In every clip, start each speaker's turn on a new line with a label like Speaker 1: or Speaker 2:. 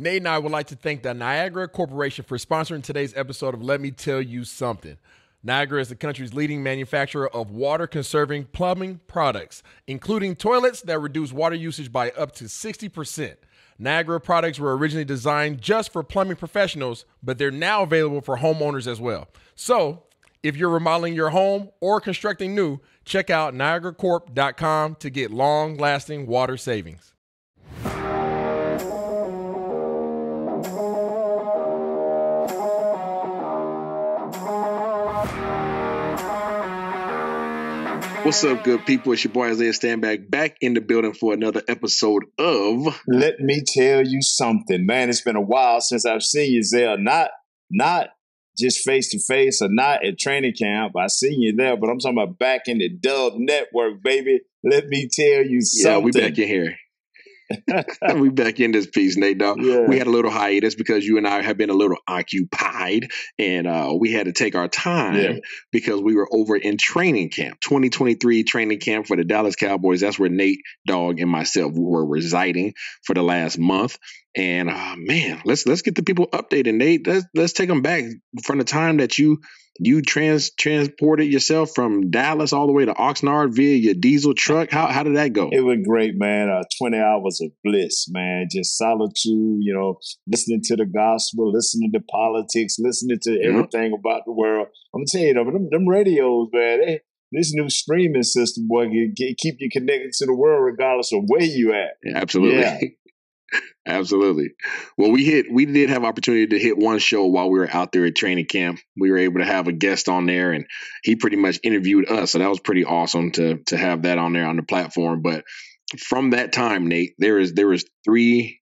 Speaker 1: Nate and I would like to thank the Niagara Corporation for sponsoring today's episode of Let Me Tell You Something. Niagara is the country's leading manufacturer of water conserving plumbing products, including toilets that reduce water usage by up to 60%. Niagara products were originally designed just for plumbing professionals, but they're now available for homeowners as well. So, if you're remodeling your home or constructing new, check out niagaracorp.com to get long lasting water savings.
Speaker 2: What's up, good uh, people? It's your boy Isaiah Stanback back in the building for another episode of
Speaker 3: Let me tell you something, man. It's been a while since I've seen you there. Not not just face to face or not at training camp. I seen you there, but I'm talking about back in the Dub Network, baby. Let me tell you something.
Speaker 2: Yeah, we back in here. we back in this piece, Nate. Dog.
Speaker 3: Yeah.
Speaker 2: We had a little hiatus because you and I have been a little occupied, and uh, we had to take our time
Speaker 3: Yeah.
Speaker 2: because we were over in training camp, 2023 training camp for the Dallas Cowboys. That's where Nate, Dog, and myself were residing for the last month. And uh, man, let's let's get the people updated, They Let's let's take them back from the time that you you trans transported yourself from Dallas all the way to Oxnard via your diesel truck. How how did that go?
Speaker 3: It was great, man. Uh, 20 hours of bliss, man. Just solitude, you know, listening to the gospel, listening to politics, listening to everything about the world. I'm telling you, though, them, them radios, man, they, this new streaming system, boy, can, can keep you connected to the world regardless of where you at.
Speaker 2: Yeah, absolutely.
Speaker 3: Yeah.
Speaker 2: absolutely. Well, we hit we did have opportunity to hit one show while we were out there at training camp. We were able to have a guest on there and he pretty much interviewed us. So that was pretty awesome to to have that on there on the platform. But from that time, Nate, there is there was three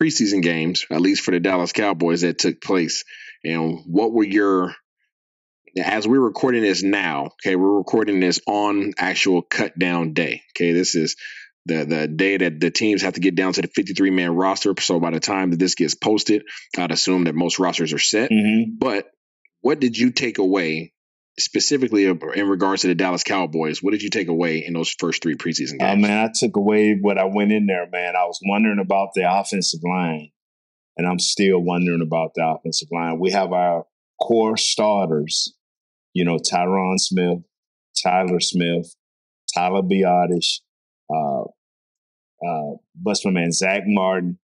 Speaker 2: preseason games, at least for the Dallas Cowboys, that took place. And what were your as we're recording this now, okay, we're recording this on actual cut down day. Okay, this is the the day that the teams have to get down to the 53 man roster. So by the time that this gets posted, I'd assume that most rosters are set.
Speaker 3: Mm-hmm.
Speaker 2: But what did you take away specifically in regards to the Dallas Cowboys? What did you take away in those first three preseason
Speaker 3: Oh
Speaker 2: games?
Speaker 3: man, I took away what I went in there, man. I was wondering about the offensive line, and I'm still wondering about the offensive line. We have our core starters, you know, Tyron Smith, Tyler Smith, Tyler Biadasz, uh, uh, Buster Man, Zack Martin,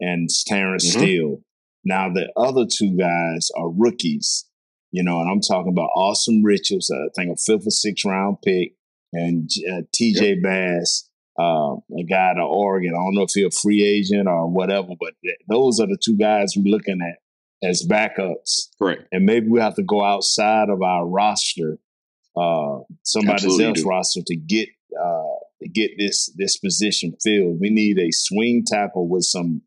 Speaker 3: and Terrence
Speaker 2: Mhm.
Speaker 3: Steele. Now the other two guys are rookies, you know, and I'm talking about Asim Richards, I think a fifth or sixth round pick, and uh, TJ Bass, uh, a guy out of Oregon. I don't know if he's a free agent or whatever, but th- those are the two guys we're looking at as backups.
Speaker 2: Correct.
Speaker 3: And maybe we have to go outside of our roster, uh, somebody else's roster to get uh, to get this this position filled. We need a swing tackle with some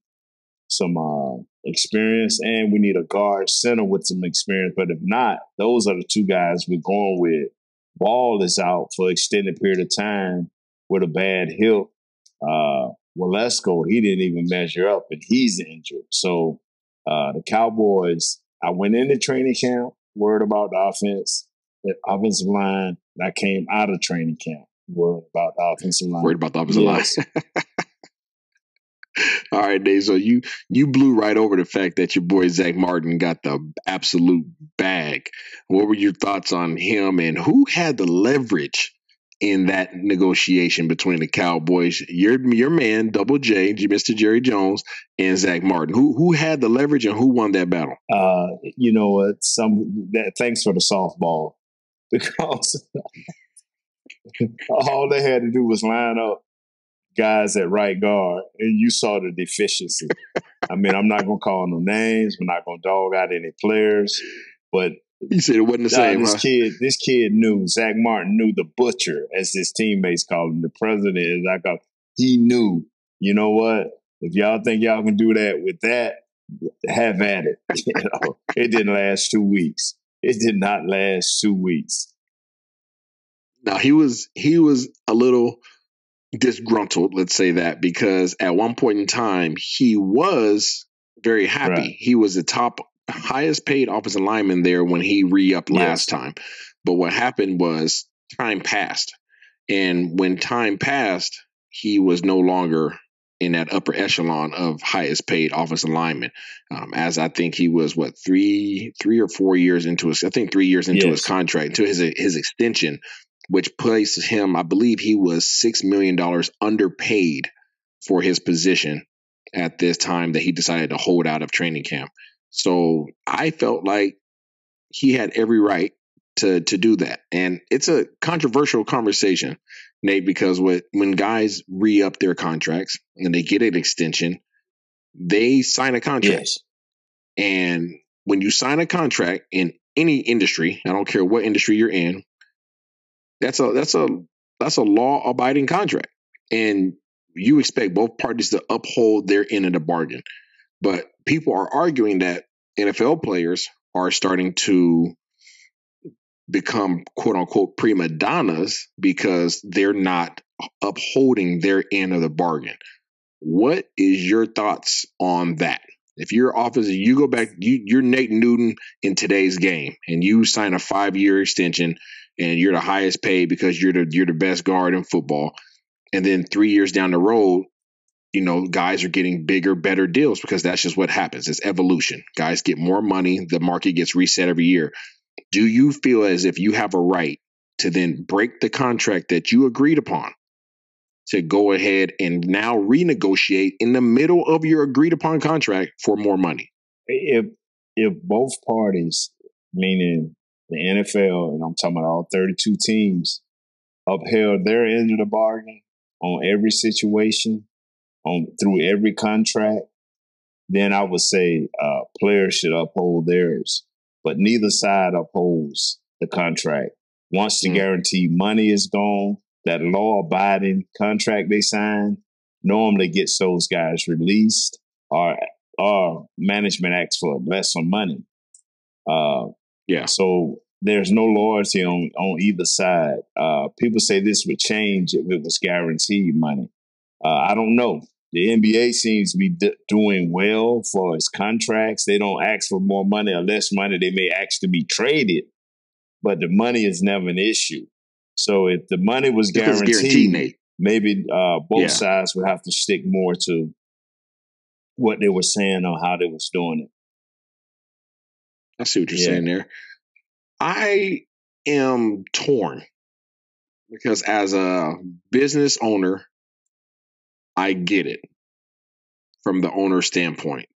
Speaker 3: some uh, experience, and we need a guard center with some experience. But if not, those are the two guys we're going with. Ball is out for extended period of time with a bad hip. Uh, Waletzko, he didn't even measure up, and he's injured. So uh, the Cowboys, I went into training camp worried about the offense, the offensive line. I came out of training camp worried about the offensive line.
Speaker 2: Worried about the offensive
Speaker 3: Yes.
Speaker 2: line. All right, Dave. So you you blew right over the fact that your boy Zack Martin got the absolute bag. What were your thoughts on him and who had the leverage in that negotiation between the Cowboys? Your your man, Double J, Mr. Jerry Jones, and Zack Martin. Who who had the leverage and who won that battle?
Speaker 3: uh, you know? Some that, thanks for the softball because all they had to do was line up guys at right guard, and you saw the deficiency. I mean, I'm not gonna call no names. We're not gonna dog out any players, but
Speaker 2: You said it wasn't the
Speaker 3: Nah,
Speaker 2: same,
Speaker 3: this
Speaker 2: huh?
Speaker 3: kid, this kid knew Zack Martin knew the butcher, as his teammates call him. The president is like a, he knew. You know what? If y'all think y'all can do that with that, have at it. You know, it didn't last two weeks. It did not last two weeks.
Speaker 2: Now he was he was a little disgruntled, let's say that, because at one point in time he was very happy.
Speaker 3: Right.
Speaker 2: He was the top highest paid offensive lineman there when he re-upped
Speaker 3: Yes.
Speaker 2: last time. But what happened was time passed. And when time passed, he was no longer in that upper echelon of highest paid offensive lineman. Um, as I think he was what three three or four years into his I think three years into yes. his contract to his his extension, which places him I believe he was six million dollars underpaid for his position at this time that he decided to hold out of training camp. So I felt like he had every right to to do that. And it's a controversial conversation, Nate, because what when guys re up their contracts and they get an extension, they sign a contract. Yes. And when you sign a contract in any industry, I don't care what industry you're in, that's a that's a that's a law abiding contract. And you expect both parties to uphold their end of the bargain. But people are arguing that NFL players are starting to become quote unquote prima donnas because they're not upholding their end of the bargain. What is your thoughts on that? If you're you go back, you, you're Nate Newton in today's game, and you sign a five year extension, and you're the highest paid because you're the you're the best guard in football, and then three years down the road, you know, guys are getting bigger, better deals because that's just what happens. It's evolution. Guys get more money, the market gets reset every year. Do you feel as if you have a right to then break the contract that you agreed upon to go ahead and now renegotiate in the middle of your agreed upon contract for more money?
Speaker 3: If if both parties, meaning the NFL and I'm talking about all 32 teams, upheld their end of the bargain on every situation, on through every contract, then I would say uh, players should uphold theirs but neither side upholds the contract. Once the mm guaranteed money is gone, that law abiding contract they sign normally gets those guys released or or management asks for less on money. Uh, yeah. So there's no loyalty on on either side. Uh, people say this would change if it was guaranteed money. Uh, I don't know the NBA seems to be d- doing well for its contracts. They don't ask for more money or less money. They may ask to be traded, but the money is never an issue. So if the money was guaranteed, guaranteed maybe uh, both yeah. sides would have to stick more to what they were saying or how they was doing it.
Speaker 2: I see what you're yeah. saying there. I am torn because as a business owner I get it from the owner standpoint.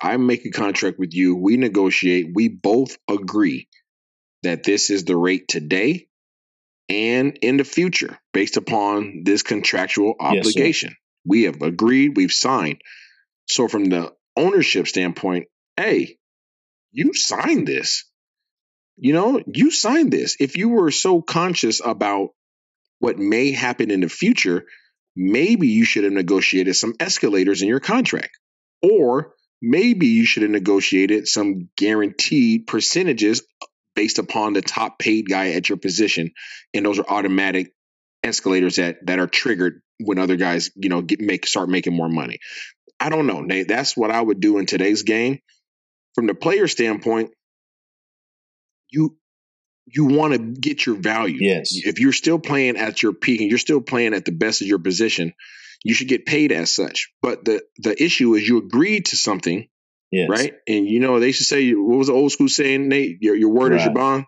Speaker 2: I make a contract with you, we negotiate, we both agree that this is the rate today and in the future based upon this contractual obligation. Yes, we have agreed, we've signed. So, from the ownership standpoint, hey, you signed this. You know, you signed this. If you were so conscious about what may happen in the future, maybe you should have negotiated some escalators in your contract. Or maybe you should have negotiated some guaranteed percentages based upon the top paid guy at your position. And those are automatic escalators that that are triggered when other guys, you know, get make start making more money. I don't know, Nate. That's what I would do in today's game. From the player standpoint, you you want to get your value.
Speaker 3: Yes.
Speaker 2: If you're still playing at your peak and you're still playing at the best of your position, you should get paid as such. But the the issue is you agreed to something, yes. right? And you know they should say what was the old school saying, Nate? Your your word right. is your bond.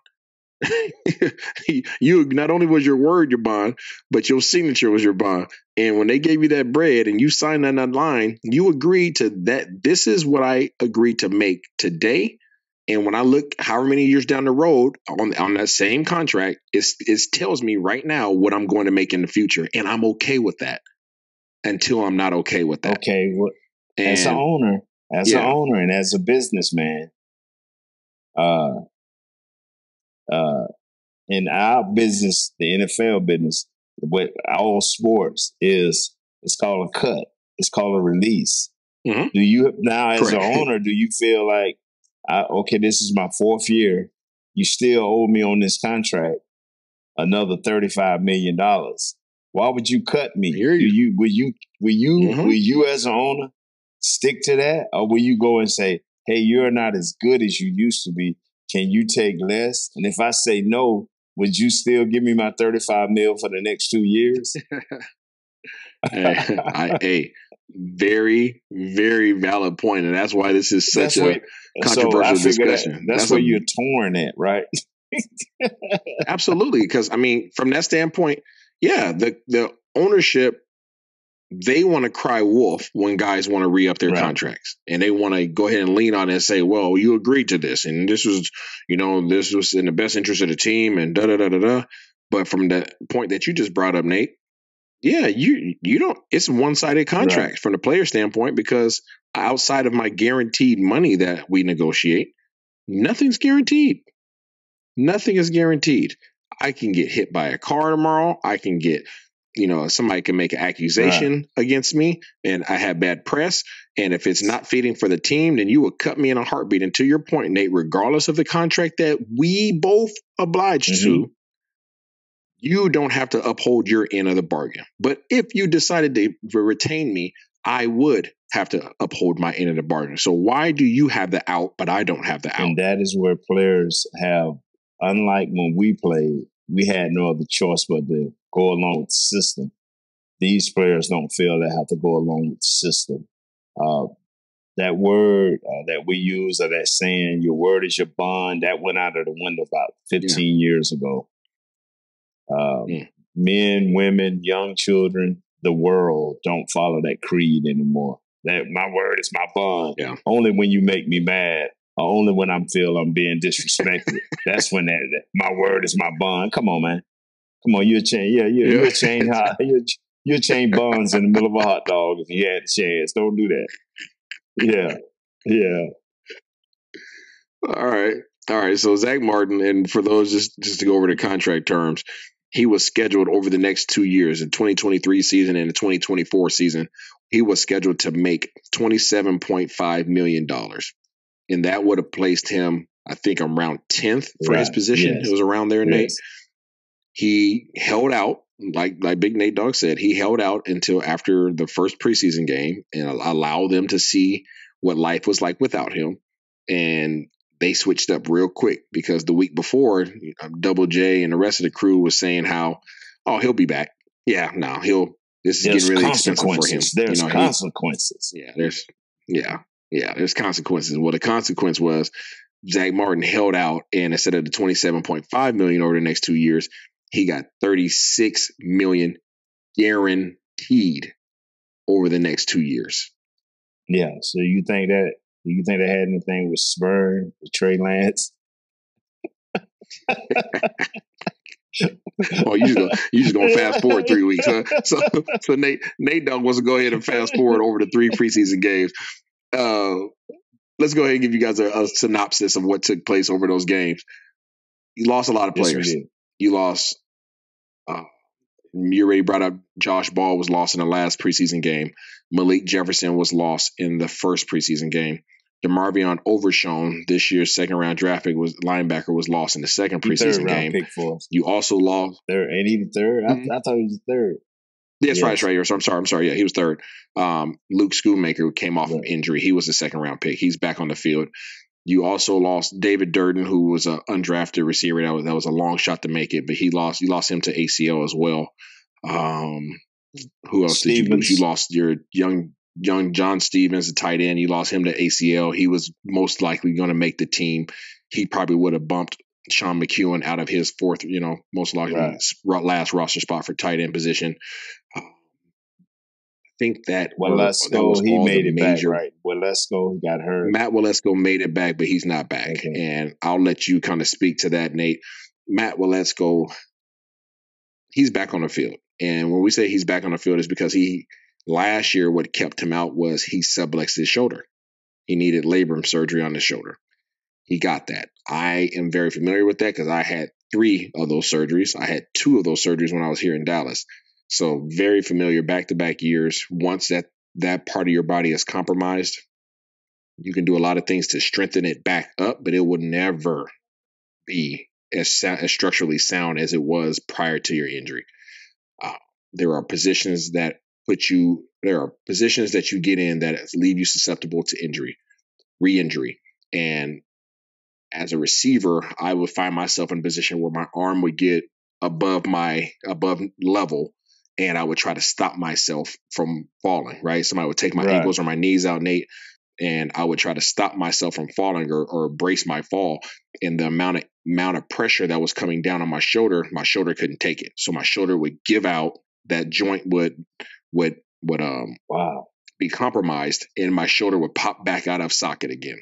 Speaker 2: you not only was your word your bond, but your signature was your bond. And when they gave you that bread and you signed on that line, you agreed to that. This is what I agreed to make today and when I look however many years down the road on on that same contract, it it tells me right now what I'm going to make in the future, and I'm okay with that until I'm not okay with that.
Speaker 3: Okay, well, and, as an owner, as yeah. an owner, and as a businessman, uh, uh, in our business, the NFL business, what all sports is, it's called a cut. It's called a release. Mm-hmm. Do you now, as Correct. an owner, do you feel like I, okay, this is my fourth year. You still owe me on this contract another thirty-five million dollars. Why would you cut me?
Speaker 2: you.
Speaker 3: you will you will you mm-hmm. will you as an owner stick to that, or will you go and say, "Hey, you're not as good as you used to be. Can you take less?" And if I say no, would you still give me my thirty-five mil for the next two years?
Speaker 2: hey, I, hey, very, very valid point, and that's why this is such that's a what, controversial so discussion.
Speaker 3: That, that's, that's where a, you're torn at, right?
Speaker 2: absolutely, because I mean, from that standpoint, yeah, the the ownership they want to cry wolf when guys want to re up their right. contracts and they want to go ahead and lean on it and say, well, you agreed to this and this was, you know, this was in the best interest of the team and da da da da da. But from the point that you just brought up, Nate, yeah, you you don't. It's one sided contract right. from the player standpoint because outside of my guaranteed money that we negotiate, nothing's guaranteed. Nothing is guaranteed. I can get hit by a car tomorrow. I can get, you know, somebody can make an accusation right. against me and I have bad press. And if it's not fitting for the team, then you will cut me in a heartbeat. And to your point, Nate, regardless of the contract that we both obliged mm-hmm. to, you don't have to uphold your end of the bargain. But if you decided to retain me, I would have to uphold my end of the bargain. So why do you have the out, but I don't have the out?
Speaker 3: And that is where players have, unlike when we played, we had no other choice but to go along with the system. These players don't feel they have to go along with the system. Uh, that word uh, that we use or that saying, your word is your bond, that went out of the window about 15 yeah. years ago. Um, mm. Men, women, young children, the world don't follow that creed anymore. That my word is my bond.
Speaker 2: Yeah.
Speaker 3: Only when you make me mad, only when I'm feel I'm being disrespected. that's when that, that, my word is my bond. Come on, man. Come on, you'll change. Yeah, you yeah. you'll change how you you change bonds in the middle of a hot dog if you had a chance. Don't do that. Yeah, yeah.
Speaker 2: All right, all right. So Zack Martin, and for those just just to go over the contract terms, he was scheduled over the next two years, the 2023 season and the 2024 season, he was scheduled to make $27.5 million. And that would have placed him, I think, around 10th for right. his position. Yes. It was around there, yes. Nate. He held out, like like Big Nate Dog said, he held out until after the first preseason game and allowed them to see what life was like without him. And they switched up real quick because the week before, um, Double J and the rest of the crew was saying how, oh, he'll be back. Yeah, no, he'll. This is there's getting really expensive for him.
Speaker 3: There's you know, consequences.
Speaker 2: Yeah, there's yeah, yeah, there's consequences. Well, the consequence was Zack Martin held out, and instead of the 27.5 million over the next two years, he got 36 million guaranteed over the next two years.
Speaker 3: Yeah. So you think that you think that had anything with Spurn, with Trey Lance?
Speaker 2: oh, you just gonna, you just gonna fast forward three weeks, huh? So, so Nate Nate Dog wants to go ahead and fast forward over the three preseason games. Uh, let's go ahead and give you guys a, a, synopsis of what took place over those games. You lost a lot of players. Yes, you lost. Uh, you already brought up Josh Ball was lost in the last preseason game. Malik Jefferson was lost in the first preseason game. DeMarvion Overshown, this year's second round draft pick was linebacker, was lost in the second preseason game. You also lost
Speaker 3: third, ain't even 3rd mm-hmm. I, I, thought he was third.
Speaker 2: Yeah, that's yes. right, right. So I'm sorry, I'm sorry. Yeah, he was third. Um, Luke Schoonmaker came off of injury. He was the second round pick. He's back on the field. You also lost David Durden, who was an undrafted receiver. That was that was a long shot to make it, but he lost. You lost him to ACL as well. Um, who else Stephens. did you lose? You lost your young young John Stephens, a tight end. You lost him to ACL. He was most likely going to make the team. He probably would have bumped Sean McKeon out of his fourth, you know, most likely right. last roster spot for tight end position. Uh, I think that
Speaker 3: Waletzko, he made it major, back, right? Got hurt.
Speaker 2: Matt Waletzko made it back, but he's not back. Okay. And I'll let you kind of speak to that, Nate. Matt Waletzko, he's back on the field. And when we say he's back on the field, is because he Last year, what kept him out was he subluxed his shoulder. He needed labrum surgery on his shoulder. He got that. I am very familiar with that because I had three of those surgeries. I had two of those surgeries when I was here in Dallas. So very familiar back to back years. Once that that part of your body is compromised, you can do a lot of things to strengthen it back up, but it will never be as, as structurally sound as it was prior to your injury. Uh, there are positions that put you there are positions that you get in that leave you susceptible to injury, re-injury. And as a receiver, I would find myself in a position where my arm would get above my above level and I would try to stop myself from falling. Right, somebody would take my
Speaker 3: Right.
Speaker 2: ankles or my knees out, Nate, and I would try to stop myself from falling or, or brace my fall. And the amount of amount of pressure that was coming down on my shoulder, my shoulder couldn't take it, so my shoulder would give out. That joint would would would um
Speaker 3: Wow.
Speaker 2: be compromised and my shoulder would pop back out of socket again.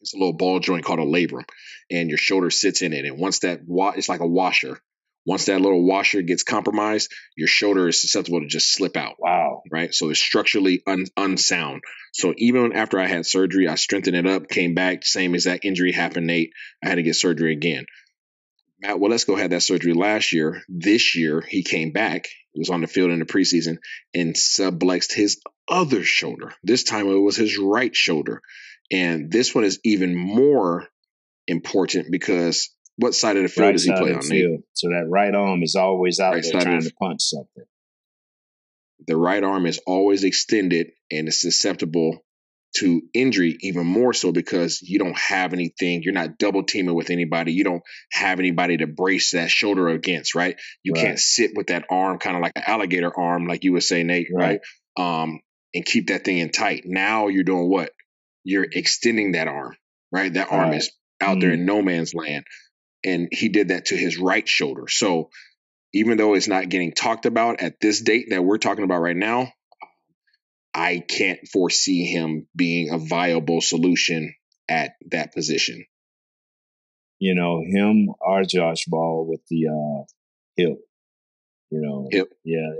Speaker 2: It's a little ball joint called a labrum, and your shoulder sits in it. And once that wa- it's like a washer. Once that little washer gets compromised, your shoulder is susceptible to just slip out,
Speaker 3: Wow.
Speaker 2: right? So it's structurally un- unsound. So even after I had surgery, I strengthened it up, came back, same exact injury happened, Nate. I had to get surgery again. Matt Waletzko had that surgery last year. This year, he came back, he was on the field in the preseason, and subluxed his other shoulder. This time it was his right shoulder. And this one is even more important because what side of the field
Speaker 3: Right
Speaker 2: does he play on? Nate?
Speaker 3: field. So that right arm is always out
Speaker 2: Right
Speaker 3: there trying to punch something.
Speaker 2: The right arm is always extended and is susceptible to injury even more so because you don't have anything. You're not double teaming with anybody. You don't have anybody to brace that shoulder against, right? You
Speaker 3: Right.
Speaker 2: can't sit with that arm kind of like an alligator arm, like you would say, Nate, right?
Speaker 3: Right.
Speaker 2: Um, and keep that thing in tight. Now you're doing what? You're extending that arm, right? That arm
Speaker 3: Right.
Speaker 2: is out there
Speaker 3: Mm.
Speaker 2: in no man's land. And he did that to his right shoulder. So even though it's not getting talked about at this date that we're talking about right now, I can't foresee him being a viable solution at that position.
Speaker 3: You know, him or Josh Ball with the uh hip. You know.
Speaker 2: Hip.
Speaker 3: Yeah.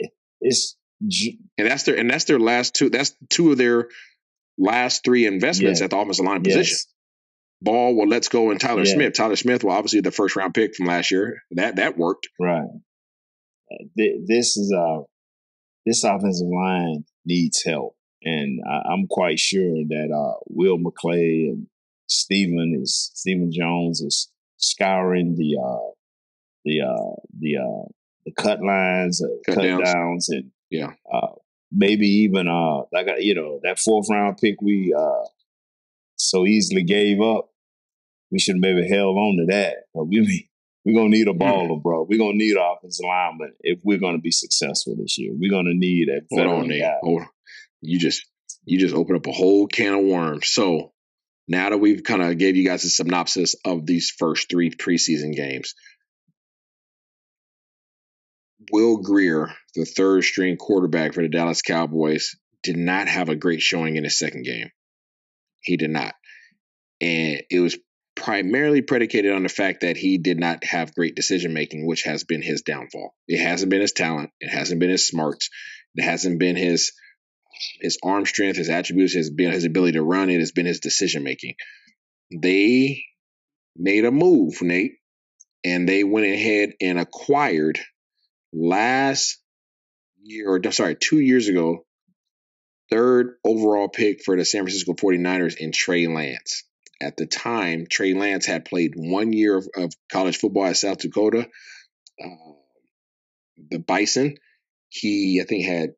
Speaker 3: It- It's
Speaker 2: And that's their and that's their last two that's two of their last three investments at the offensive line position.
Speaker 3: yes.
Speaker 2: Ball, well, let's go and Tyler
Speaker 3: Yeah.
Speaker 2: Smith. Tyler Smith, well, obviously the first round pick from last year. That that worked.
Speaker 3: Right. Uh, thi- this is uh this offensive line needs help, and I, I'm quite sure that uh Will McClay and Stephen is Stephen Jones is scouring the uh the uh the uh the cut lines, uh,
Speaker 2: Cut
Speaker 3: cut,
Speaker 2: downs.
Speaker 3: downs, and
Speaker 2: Yeah.
Speaker 3: Uh maybe even uh like you know that fourth round pick we uh so easily gave up. We should have maybe held on to that, but we we're gonna need a
Speaker 2: Hmm.
Speaker 3: baller, bro. We're gonna need an offensive lineman if we're gonna be successful this year. We're gonna need a
Speaker 2: Hold
Speaker 3: veteran
Speaker 2: on, Nate. Hold You just you just opened up a whole can of worms. So now that we've kind of gave you guys a synopsis of these first three preseason games, Will Grier, the third string quarterback for the Dallas Cowboys, did not have a great showing in his second game. He did not. And it was primarily predicated on the fact that he did not have great decision making, which has been his downfall. It hasn't been his talent, it hasn't been his smarts, it hasn't been his his arm strength, his attributes, has been his ability to run, it has been his decision making. They made a move, Nate, and they went ahead and acquired last year, or sorry, two years ago, third overall pick for the San Francisco 49ers in Trey Lance. At the time, Trey Lance had played one year of, of college football at South Dakota. Uh, the Bison, he, I think, had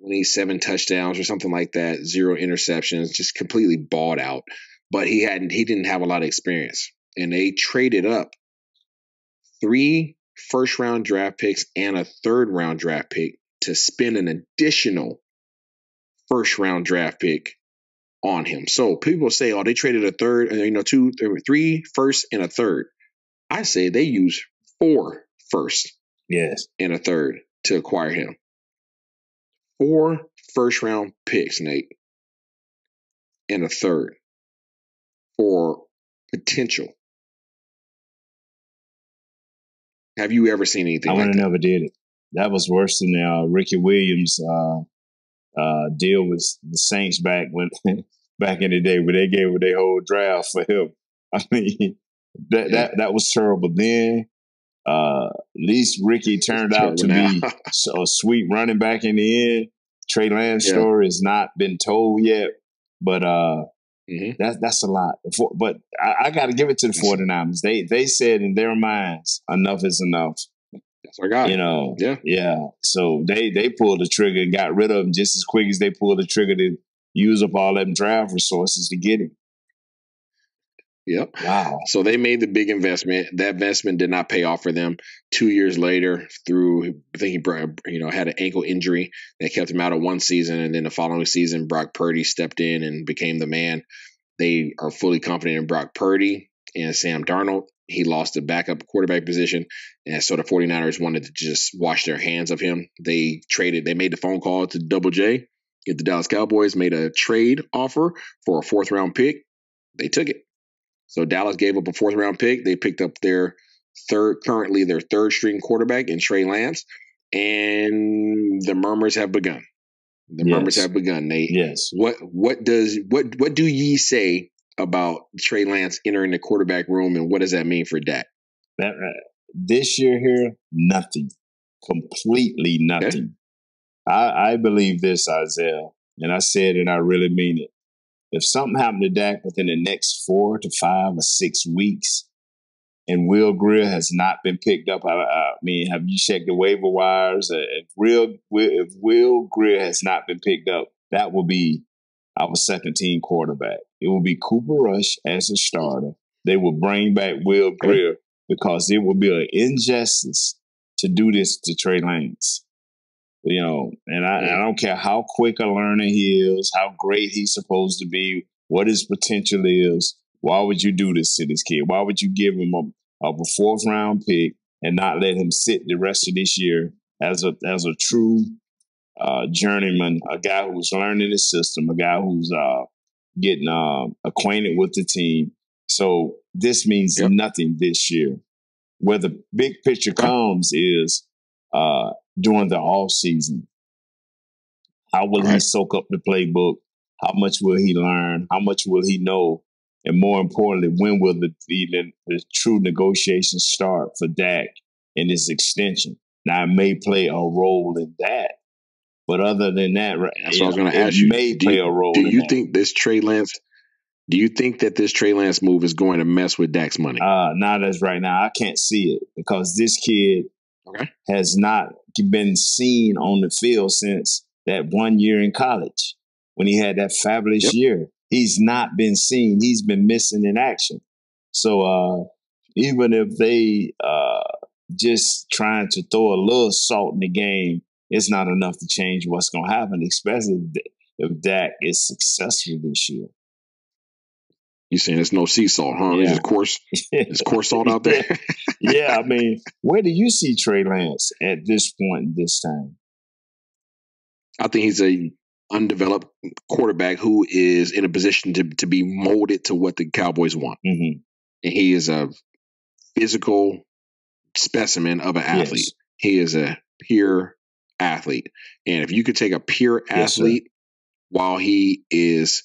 Speaker 2: 27 touchdowns or something like that, zero interceptions, just completely balled out. But he hadn't, he didn't have a lot of experience. And they traded up three first round draft picks and a third round draft pick to spend an additional first round draft pick on him. So people say, oh, they traded a third, uh, you know, two, three first and a third. I say they use four first
Speaker 3: Yes.
Speaker 2: and a third to acquire him. Four first round picks, Nate, and a third for potential. Have you ever seen anything
Speaker 3: I
Speaker 2: like
Speaker 3: would have
Speaker 2: that?
Speaker 3: never did it. That was worse than uh, Ricky Williams' uh, uh, deal with the Saints back when back in the day where they gave their whole draft for him. I mean, that that that was terrible then. Uh, at least Ricky turned out to
Speaker 2: Terrible
Speaker 3: be a sweet running back in the end. Trey Lance
Speaker 2: Yeah.
Speaker 3: story has not been told yet, but uh,
Speaker 2: Mhm.
Speaker 3: that's that's a lot. For- But I, I got to give it to the
Speaker 2: That's-
Speaker 3: 49ers. They they said in their minds, enough is enough.
Speaker 2: That's our guy.
Speaker 3: You know,
Speaker 2: Yeah.
Speaker 3: yeah. So they they pulled the trigger and got rid of him just as quick as they pulled the trigger to use up all them draft resources to get him.
Speaker 2: Yep.
Speaker 3: Wow.
Speaker 2: So they made the big investment. That investment did not pay off for them. Two years later, through I think he brought, you know had an ankle injury that kept him out of one season, and then the following season, Brock Purdy stepped in and became the man. They are fully confident in Brock Purdy and Sam Darnold. He lost the backup quarterback position, and so the 49ers wanted to just wash their hands of him. They traded. They made the phone call to Double J. If the Dallas Cowboys made a trade offer for a fourth round pick, they took it. So Dallas gave up a fourth round pick. They picked up their third, currently their third string quarterback in Trey Lance, and the murmurs have begun. The yes. murmurs have begun. Nate,
Speaker 3: yes.
Speaker 2: What what does what what do ye say about Trey Lance entering the quarterback room, and what does that mean for Dak?
Speaker 3: That this year here, nothing, completely nothing. Okay. I, I believe this, Isaiah, and I said. And I really mean it. If something happened to Dak within the next four to five or six weeks, and Will Grier has not been picked up, I, I mean, have you checked the waiver wires? Uh, if Will if Will Grier has not been picked up, that will be our second team quarterback. It will be Cooper Rush as a starter. They will bring back Will Grier because it will be an injustice to do this to Trey Lance. You know, and I, I don't care how quick a learner he is, how great he's supposed to be, what his potential is. Why would you do this to this kid? Why would you give him a, a fourth round pick and not let him sit the rest of this year as a as a true uh, journeyman, a guy who's learning the system, a guy who's uh, getting uh, acquainted with the team. So this means yep. nothing this year. Where the big picture comes is uh, during the off season. How will right. he soak up the playbook? How much will he learn? How much will he know? And more importantly, when will the, the, the true negotiations start for Dak and his extension? Now, it may play a role in that, but other than that,
Speaker 2: that's what I was going to ask you. May play you, a role. Do you that. think this Trey Lance? Do you think that this Trey Lance move is going to mess with Dak's money?
Speaker 3: Uh, not as right now. I can't see it because this kid
Speaker 2: okay.
Speaker 3: has not been seen on the field since that one year in college when he had that fabulous yep. year. He's not been seen. He's been missing in action. So uh, even if they uh, just trying to throw a little salt in the game, it's not enough to change what's going to happen, especially if Dak is successful this year.
Speaker 2: You saying it's no sea salt, huh? Yeah. It's coarse, it's coarse salt out there.
Speaker 3: yeah, I mean, where do you see Trey Lance at this point this time?
Speaker 2: I think he's a undeveloped quarterback who is in a position to to be molded to what the Cowboys want,
Speaker 3: mm-hmm.
Speaker 2: and he is a physical specimen of an athlete. Yes. He is a pure athlete, and if you could take a pure athlete yes, while he is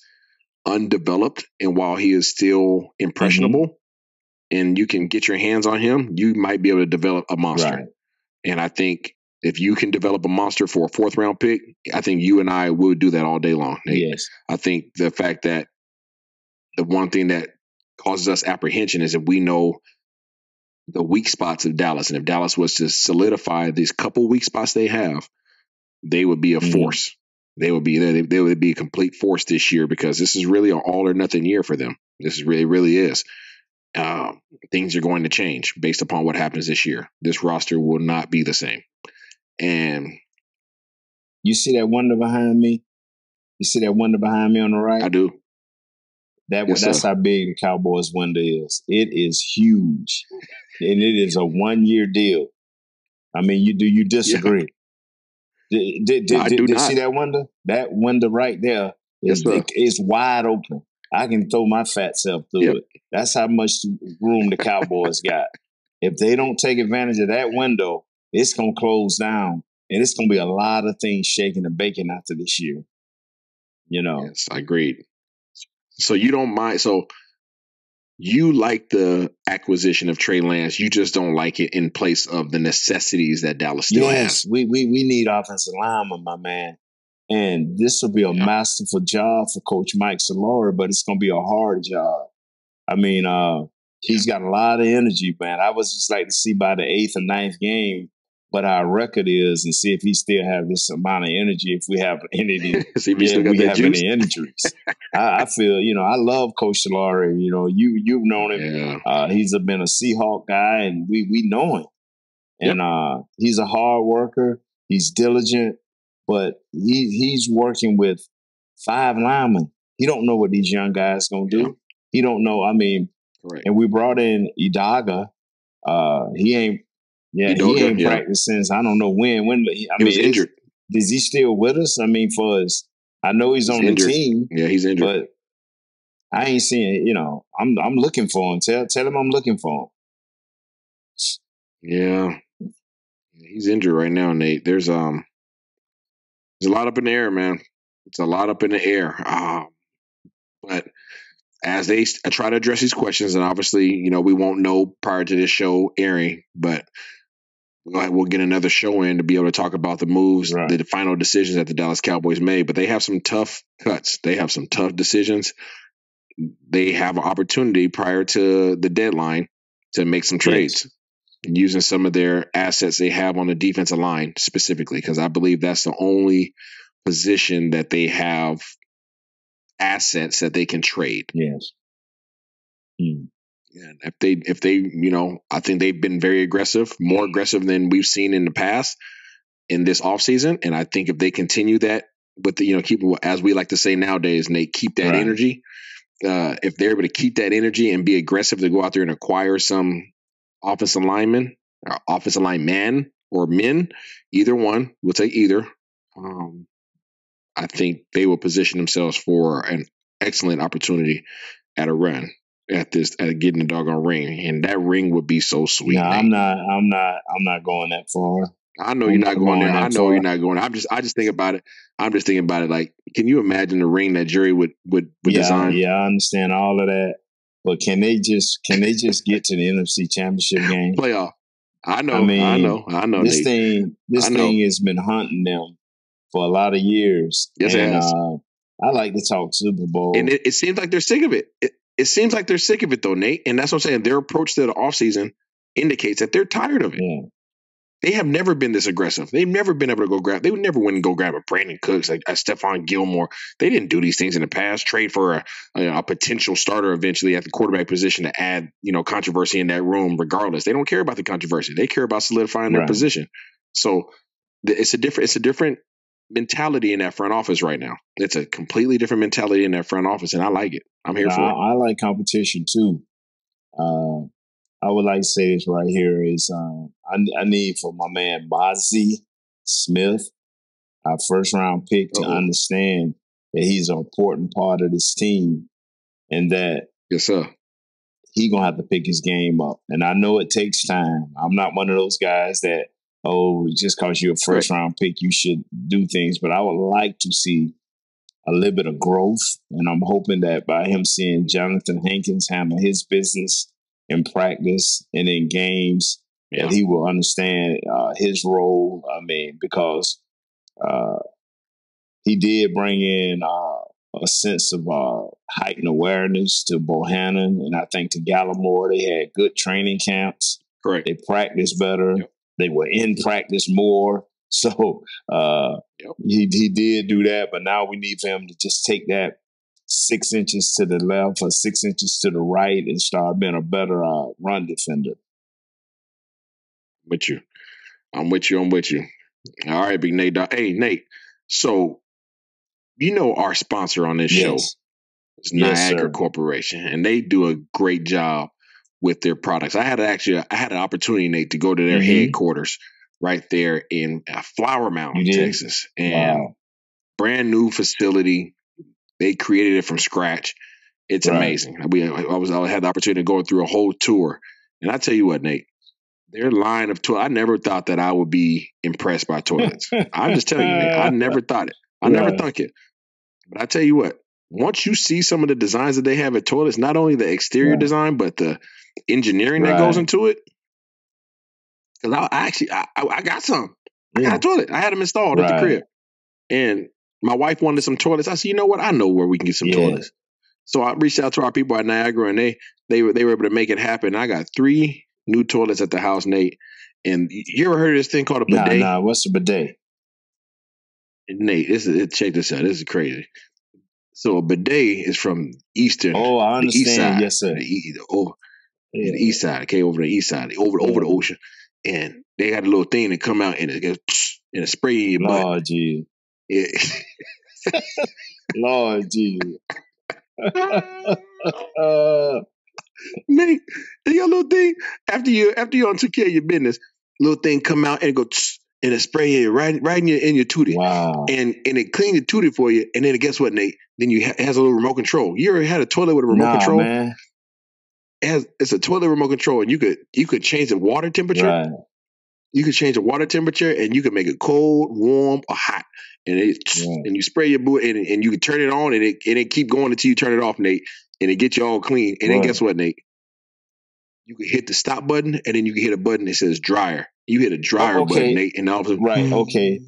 Speaker 2: undeveloped and while he is still impressionable mm-hmm. and you can get your hands on him, you might be able to develop a monster. Right. And I think if you can develop a monster for a fourth round pick, I think you and I would do that all day long.
Speaker 3: Nate. Yes.
Speaker 2: I think the fact that the one thing that causes us apprehension is that we know the weak spots of Dallas. And if Dallas was to solidify these couple weak spots they have, they would be a mm-hmm. force they would be they, they would be a complete force this year because this is really an all or nothing year for them. This is really really is. Uh, things are going to change based upon what happens this year. This roster will not be the same. And
Speaker 3: you see that wonder behind me. You see that wonder behind me on the right.
Speaker 2: I do.
Speaker 3: That yes, that's sir. how big the Cowboys window is. It is huge, and it is a one year deal. I mean, you do you disagree? Did, did, did, did see that window? That window right there is yes, is wide open. I can throw my fat self through yep. it. That's how much room the Cowboys got. If they don't take advantage of that window, it's gonna close down, and it's gonna be a lot of things shaking and baking after this year. You know.
Speaker 2: Yes, I agreed. So you don't mind. So you like the acquisition of Trey Lance. You just don't like it in place of the necessities that Dallas still yes, has.
Speaker 3: we we we need offensive linemen, my man. And this will be a yeah. masterful job for Coach Mike Solari, but it's going to be a hard job. I mean, uh, he's got a lot of energy, man. I was just like to see by the eighth or ninth game but our record is, and see if he still have this amount of energy. If we have any,
Speaker 2: see if he
Speaker 3: we have
Speaker 2: juice.
Speaker 3: any injuries. I, I feel, you know, I love Coach Solari. You know, you you've known him.
Speaker 2: Yeah,
Speaker 3: Uh, he's a, been a Seahawk guy, and we we know him. And uh, he's a hard worker. He's diligent, but he he's working with five linemen. He don't know what these young guys gonna do.
Speaker 2: Yeah.
Speaker 3: He don't know. I mean,
Speaker 2: correct.
Speaker 3: and we brought in Edoga. Uh, he ain't. Yeah,
Speaker 2: Edoga,
Speaker 3: he ain't
Speaker 2: yeah.
Speaker 3: practiced since I don't know when. When I
Speaker 2: He
Speaker 3: mean,
Speaker 2: was injured.
Speaker 3: Is he still with us? I mean, for us, I know he's,
Speaker 2: He's
Speaker 3: on
Speaker 2: injured.
Speaker 3: the team,
Speaker 2: Yeah, he's injured.
Speaker 3: but I ain't seeing. You know, I'm I'm looking for him. Tell tell him I'm looking for him.
Speaker 2: Yeah. He's injured right now, Nate. There's um there's a lot up in the air, man. It's a lot up in the air. Um, but as they try to address these questions, and obviously, you know, we won't know prior to this show airing, but we'll get another show in to be able to talk about the moves,
Speaker 3: Right.
Speaker 2: the, final decisions that the Dallas Cowboys made. But they have some tough cuts. They have some tough decisions. They have an opportunity prior to the deadline to make some trades using some of their assets they have on the defensive line specifically, because I believe that's the only position that they have assets that they can trade.
Speaker 3: Yes. Hmm.
Speaker 2: And if they, if they, you know, I think they've been very aggressive, more aggressive than we've seen in the past in this offseason. And I think if they continue that with the, you know, keep, as we like to say nowadays, Nate, keep that
Speaker 3: Right.
Speaker 2: energy. Uh, if they're able to keep that energy and be aggressive to go out there and acquire some offensive linemen or offensive line man or men, either one, we'll take either. Um, I think they will position themselves for an excellent opportunity at a run at this at getting the doggone ring, and that ring would be so sweet.
Speaker 3: No, I'm not. I'm not. I'm not going that far.
Speaker 2: I know you're not
Speaker 3: I'm
Speaker 2: going there. I know
Speaker 3: far.
Speaker 2: you're not going. I'm just. I just think about it. I'm just thinking about it. Like, can you imagine the ring that Jerry would would would
Speaker 3: yeah,
Speaker 2: design?
Speaker 3: yeah, I understand all of that, but can they just can they just get to the NFC Championship game?
Speaker 2: Playoff. I know. I,
Speaker 3: I
Speaker 2: know. I know.
Speaker 3: this
Speaker 2: Nate.
Speaker 3: thing, this thing has been hunting them for a lot of years.
Speaker 2: Yes, it
Speaker 3: and
Speaker 2: has.
Speaker 3: uh, I like to talk Super Bowl.
Speaker 2: and it, it seems like they're sick of it. it. It seems like they're sick of it though, Nate. And that's what I'm saying. Their approach to the offseason indicates that they're tired of it.
Speaker 3: yeah,
Speaker 2: They have never been this aggressive. They've never been able to go grab. They would never went and go grab a Brandin Cooks, like a Stephon Gilmore. They didn't do these things in the past. Trade for a, a, a potential starter eventually at the quarterback position to add, you know, controversy in that room. Regardless, they don't care about the controversy. They care about solidifying their
Speaker 3: Right.
Speaker 2: position. So it's a different. It's a different mentality in that front office right now. It's a completely different mentality in that front office, and I like it. I'm here
Speaker 3: Now,
Speaker 2: for it.
Speaker 3: I, like competition too. Uh, I would like to say this right here is um, I, I need for my man Mazi Smith, our first round pick, to
Speaker 2: Uh-oh.
Speaker 3: understand that he's an important part of this team, and that
Speaker 2: Yes, sir.
Speaker 3: he gonna have to pick his game up. And I know it takes time. I'm not one of those guys that oh, just because you're a first round pick, you should do things. But I would like to see a little bit of growth, and I'm hoping that by him seeing Johnathan Hankins handle his business in practice and in games,
Speaker 2: Yeah.
Speaker 3: that he will understand uh, his role. I mean, because uh, he did bring in uh, a sense of uh, heightened awareness to Bohanna, and I think to Gallimore. They had good training camps.
Speaker 2: Correct.
Speaker 3: They practiced better.
Speaker 2: Yep.
Speaker 3: They were in practice more. So uh,
Speaker 2: Yep.
Speaker 3: he he did do that, but now we need for him to just take that six inches to the left or six inches to the right and start being a better uh, run defender.
Speaker 2: with you. I'm with you. I'm with you. All right, big Nate. Hey, Nate. So, you know our sponsor on this show
Speaker 3: Yes.
Speaker 2: is
Speaker 3: Yes,
Speaker 2: Niagara
Speaker 3: sir.
Speaker 2: Corporation, and they do a great job with their products. I had actually, I had an opportunity, Nate, to go to their
Speaker 3: Mhm.
Speaker 2: headquarters right there in uh, Flower Mound,
Speaker 3: did?
Speaker 2: Texas, and
Speaker 3: Wow.
Speaker 2: brand new facility. They created it from scratch. It's
Speaker 3: Right.
Speaker 2: amazing. We, I was, I had the opportunity to go through a whole tour, and I tell you what, Nate, their line of toilet. I never thought that I would be impressed by toilets. I'm just telling you, Nate, I never thought it. I never
Speaker 3: Right.
Speaker 2: thunk it. But I tell you what, once you see some of the designs that they have at toilets, not only the exterior
Speaker 3: Right.
Speaker 2: design, but the engineering that goes into it. Because I, I actually, I, I I got some. I got a toilet. I had them installed at the crib. And my wife wanted some toilets. I said, you know what? I know where we can get some
Speaker 3: Yeah.
Speaker 2: toilets. So I reached out to our people at Niagara and they they were they were able to make it happen. I got three new toilets at the house, Nate. And you ever heard of this thing called a bidet?
Speaker 3: Nah, nah. What's a bidet?
Speaker 2: Nate, this is check this out. This is crazy. So a bidet is from Eastern.
Speaker 3: Oh, I
Speaker 2: the east side,
Speaker 3: Yes, sir.
Speaker 2: The, oh,
Speaker 3: Yeah.
Speaker 2: the east side, okay, over the east side, over over the ocean, and they got a little thing that come out and it goes and it spray in your butt.
Speaker 3: Lord Jesus.
Speaker 2: Yeah.
Speaker 3: Lord Jesus. uh,
Speaker 2: Nate, a little thing after you after you done took care of your business, little thing come out and it go and it spray you right right in your in your tootie.
Speaker 3: wow.
Speaker 2: And and it clean your tootie for you, and then guess what, Nate? Then you ha- it has a little remote control. You ever had a toilet with a remote
Speaker 3: Nah,
Speaker 2: control?
Speaker 3: man.
Speaker 2: It has, it's a toilet remote control, and you could you could change the water temperature.
Speaker 3: Right.
Speaker 2: You could change the water temperature, and you can make it cold, warm, or hot. And it
Speaker 3: Right.
Speaker 2: and you spray your boot, and, and you can turn it on, and it and it keep going until you turn it off, Nate. And it gets you all clean. And then guess what, Nate? You can hit the stop button, and then you can hit a button that says dryer. You hit a dryer
Speaker 3: Oh, okay.
Speaker 2: button, Nate, and all of a sudden,
Speaker 3: Right. Okay.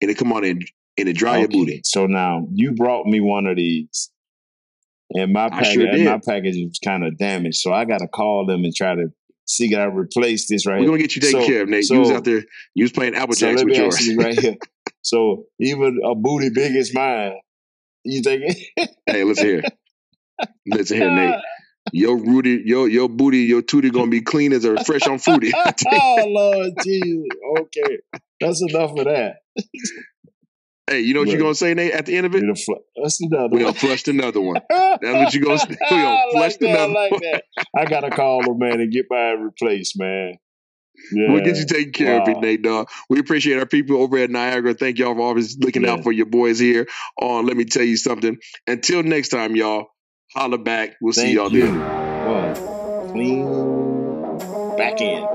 Speaker 2: and it come on and and it dry your booty.
Speaker 3: So now you brought me one of these, and my package,
Speaker 2: sure
Speaker 3: and my package was kind of damaged. So I got to call them and try to see can I replace this right
Speaker 2: We're gonna get you taken
Speaker 3: So-
Speaker 2: care of, Nate.
Speaker 3: so-
Speaker 2: you was out there, you was playing Apple
Speaker 3: So
Speaker 2: Jacks with yours.
Speaker 3: you right here. So even a booty big as mine, you think?
Speaker 2: hey, let's hear. Let's hear, Nate. Your rooty, your your booty, your tootie gonna be clean as a fresh on fruity.
Speaker 3: oh Lord Jesus. Okay, that's enough of that.
Speaker 2: hey, you know what you're gonna say, Nate? At the end of it,
Speaker 3: fl- That's another
Speaker 2: we're gonna
Speaker 3: one.
Speaker 2: flush another one. That's what you gonna say. We gonna
Speaker 3: I
Speaker 2: flush
Speaker 3: like that, I
Speaker 2: another
Speaker 3: like
Speaker 2: one.
Speaker 3: that. I gotta call them, man, and get mine replaced, man. Yeah.
Speaker 2: We'll get you taken care of, it, Nate. Dog. We appreciate our people over at Niagara. Thank y'all for always looking
Speaker 3: Yeah.
Speaker 2: out for your boys here. On, let me tell you something. Until next time, y'all. Holla back. We'll see y'all
Speaker 3: you.
Speaker 2: then.
Speaker 3: What? Clean back in.